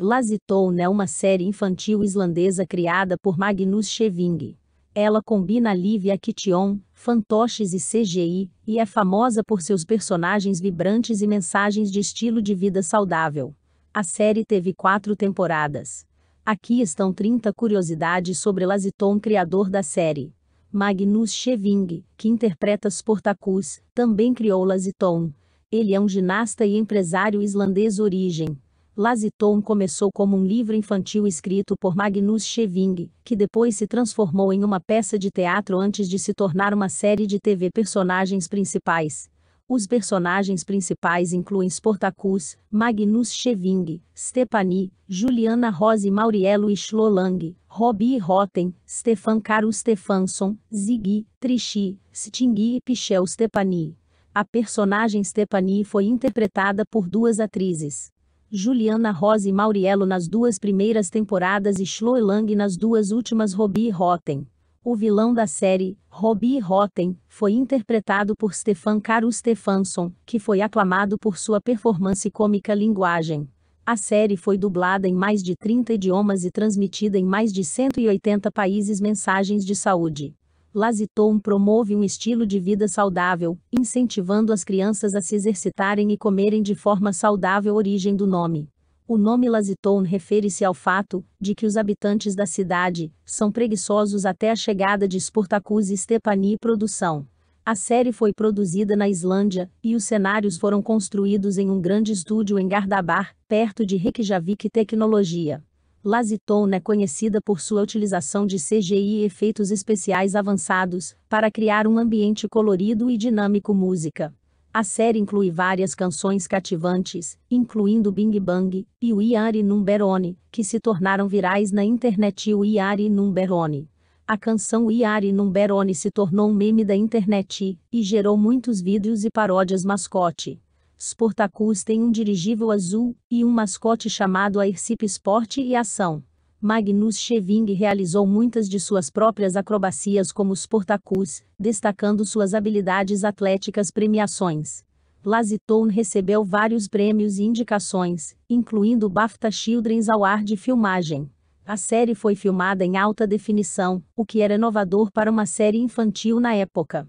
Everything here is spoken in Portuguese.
Lazytown é uma série infantil islandesa criada por Magnus Scheving. Ela combina live action, fantoches e CGI, e é famosa por seus personagens vibrantes e mensagens de estilo de vida saudável. A série teve quatro temporadas. Aqui estão 30 curiosidades sobre Lazytown, criador da série. Magnus Scheving, que interpreta Sportacus, também criou Lazytown. Ele é um ginasta e empresário islandês origem. Lazytown começou como um livro infantil escrito por Magnus Scheving, que depois se transformou em uma peça de teatro antes de se tornar uma série de TV personagens principais. Os personagens principais incluem Sportacus, Magnus Scheving, Stepani, Juliana Rose Mauriello Schlolang, Robbie Rotten, Stefan Caro Stefansson, Ziggy, Trichy, Stingui e Pichel Stepani. A personagem Stepani foi interpretada por duas atrizes. Juliana Rose Mauriello nas duas primeiras temporadas e Schloelang nas duas últimas Robbie Rotten. O vilão da série, Robbie Rotten, foi interpretado por Stefan Caro Stefansson, que foi aclamado por sua performance cômica linguagem. A série foi dublada em mais de 30 idiomas e transmitida em mais de 180 países mensagens de saúde. Lazytown promove um estilo de vida saudável, incentivando as crianças a se exercitarem e comerem de forma saudável origem do nome. O nome Lazytown refere-se ao fato de que os habitantes da cidade são preguiçosos até a chegada de Spartacus e Stepani produção. A série foi produzida na Islândia e os cenários foram construídos em um grande estúdio em Gardabar, perto de Reykjavik Tecnologia. Lazytown é conhecida por sua utilização de CGI e efeitos especiais avançados para criar um ambiente colorido e dinâmico música. A série inclui várias canções cativantes, incluindo Bing Bang e o Iari Numberone, que se tornaram virais na internet e o Iari Numberone. A canção Iari Numberone se tornou um meme da internet e gerou muitos vídeos e paródias mascote. Sportacus tem um dirigível azul e um mascote chamado Airship Sport e Ação. Magnus Scheving realizou muitas de suas próprias acrobacias como Sportacus, destacando suas habilidades atléticas premiações. Lazytown recebeu vários prêmios e indicações, incluindo o BAFTA Children's Award de filmagem. A série foi filmada em alta definição, o que era inovador para uma série infantil na época.